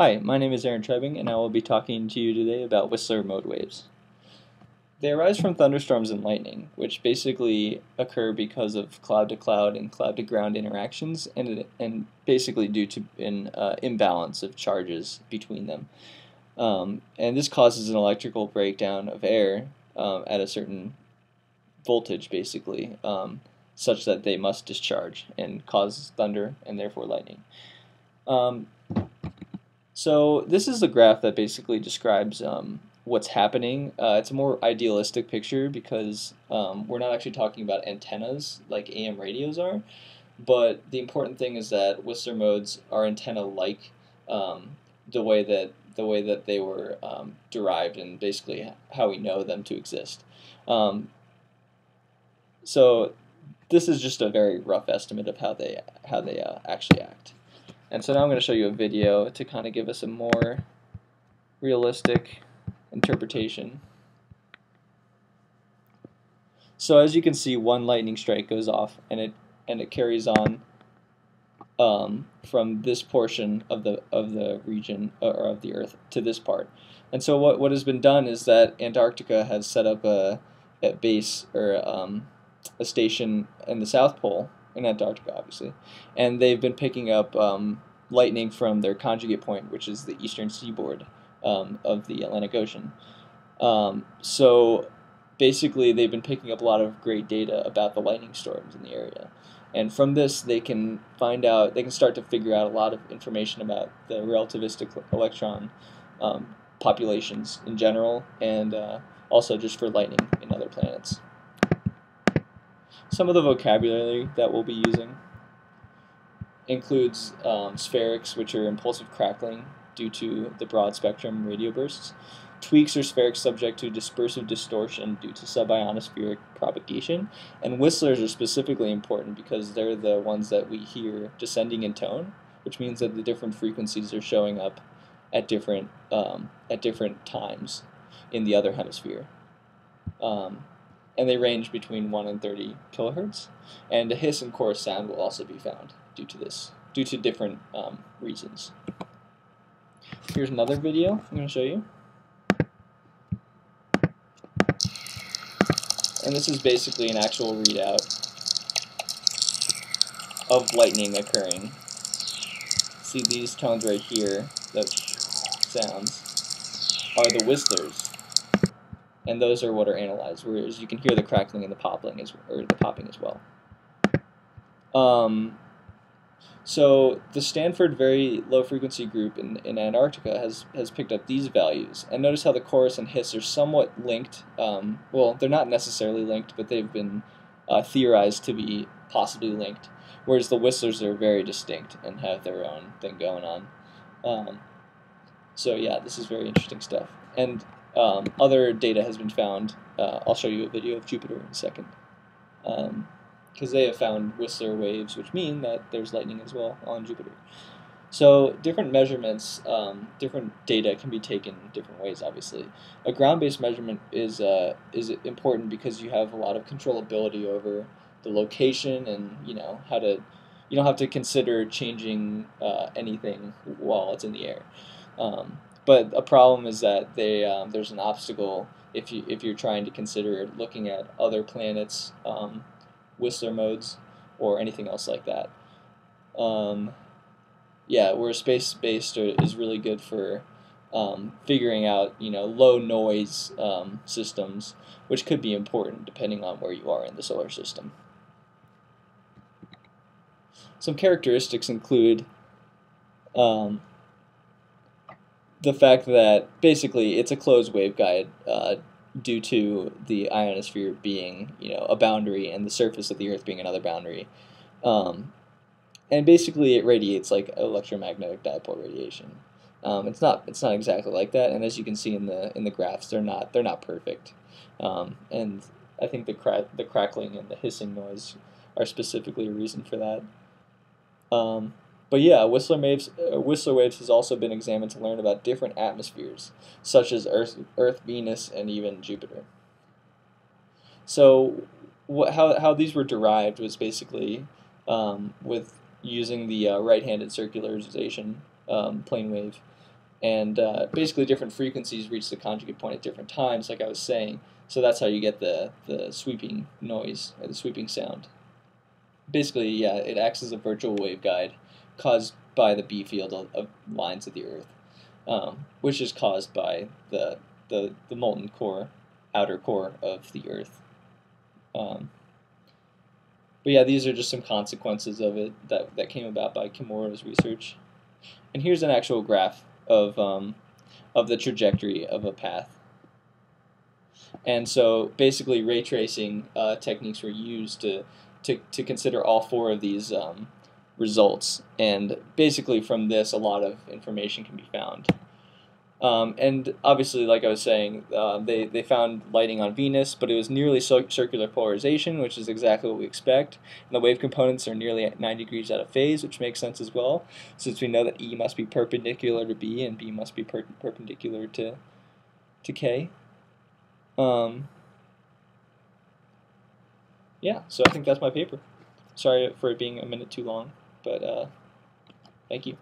Hi, my name is Aaron Trebing, and I will be talking to you today about Whistler mode waves. They arise from thunderstorms and lightning, which basically occur because of cloud-to-cloud and cloud-to-ground interactions, and, and basically due to an uh, imbalance of charges between them. Um, and this causes an electrical breakdown of air um, at a certain voltage, basically, um, such that they must discharge and cause thunder and therefore lightning. Um, so this is a graph that basically describes um, what's happening. Uh, it's a more idealistic picture because um, we're not actually talking about antennas like AM radios are, but the important thing is that Whistler modes are antenna-like um, the way that the way that they were um, derived and basically how we know them to exist. Um, so this is just a very rough estimate of how they how they uh, actually act. And so now I'm going to show you a video to kind of give us a more realistic interpretation. So as you can see, one lightning strike goes off, and it and it carries on um, from this portion of the of the region or of the Earth to this part. And so what what has been done is that Antarctica has set up a, a base or um, a station in the South Pole in Antarctica, obviously, and they've been picking up um, lightning from their conjugate point, which is the eastern seaboard um, of the Atlantic Ocean. Um, so basically, they've been picking up a lot of great data about the lightning storms in the area. And from this, they can find out, they can start to figure out a lot of information about the relativistic electron um, populations in general, and uh, also just for lightning in other planets some of the vocabulary that we'll be using includes um, spherics, which are impulsive crackling due to the broad spectrum radio bursts. Tweaks are spherics subject to dispersive distortion due to subionospheric propagation. And whistlers are specifically important because they're the ones that we hear descending in tone, which means that the different frequencies are showing up at different um, at different times in the other hemisphere. Um, and they range between 1 and 30 kilohertz. And a hiss and chorus sound will also be found due to this, due to different um, reasons. Here's another video I'm going to show you. And this is basically an actual readout of lightning occurring. See these tones right here, the sounds, are the whistlers and those are what are analyzed. Whereas you can hear the crackling and the popping as or the popping as well. Um, so the Stanford Very Low Frequency Group in, in Antarctica has has picked up these values, and notice how the chorus and hiss are somewhat linked. Um, well, they're not necessarily linked, but they've been uh, theorized to be possibly linked. Whereas the whistlers are very distinct and have their own thing going on. Um, so yeah, this is very interesting stuff. And um, other data has been found. Uh, I'll show you a video of Jupiter in a second. Because um, they have found Whistler waves, which mean that there's lightning as well on Jupiter. So different measurements, um, different data can be taken different ways. Obviously, a ground-based measurement is uh, is important because you have a lot of controllability over the location and you know how to. You don't have to consider changing uh, anything while it's in the air. Um, but a problem is that they um, there's an obstacle if you if you're trying to consider looking at other planets, um, Whistler modes, or anything else like that. Um, yeah, where space based is really good for um, figuring out you know low noise um, systems, which could be important depending on where you are in the solar system. Some characteristics include um, the fact that basically it's a closed waveguide uh, due to the ionosphere being you know a boundary and the surface of the Earth being another boundary, um, and basically it radiates like electromagnetic dipole radiation. Um, it's not it's not exactly like that, and as you can see in the in the graphs, they're not they're not perfect, um, and I think the cra the crackling and the hissing noise are specifically a reason for that. But yeah, Whistler waves, uh, Whistler waves has also been examined to learn about different atmospheres, such as Earth, Earth Venus, and even Jupiter. So, what, how, how these were derived was basically um, with using the uh, right-handed circularization um, plane wave and uh, basically different frequencies reach the conjugate point at different times, like I was saying. So that's how you get the the sweeping noise, the sweeping sound. Basically, yeah, it acts as a virtual waveguide caused by the B field of, of lines of the Earth, um, which is caused by the, the the molten core, outer core of the Earth. Um, but yeah, these are just some consequences of it that, that came about by Kimura's research. And here's an actual graph of, um, of the trajectory of a path. And so basically ray tracing uh, techniques were used to, to, to consider all four of these um, results. And basically from this, a lot of information can be found. Um, and obviously, like I was saying, uh, they, they found lighting on Venus, but it was nearly circular polarization, which is exactly what we expect. And the wave components are nearly at 90 degrees out of phase, which makes sense as well, since we know that E must be perpendicular to B and B must be per perpendicular to, to K. Um, yeah, so I think that's my paper. Sorry for it being a minute too long, but uh, thank you.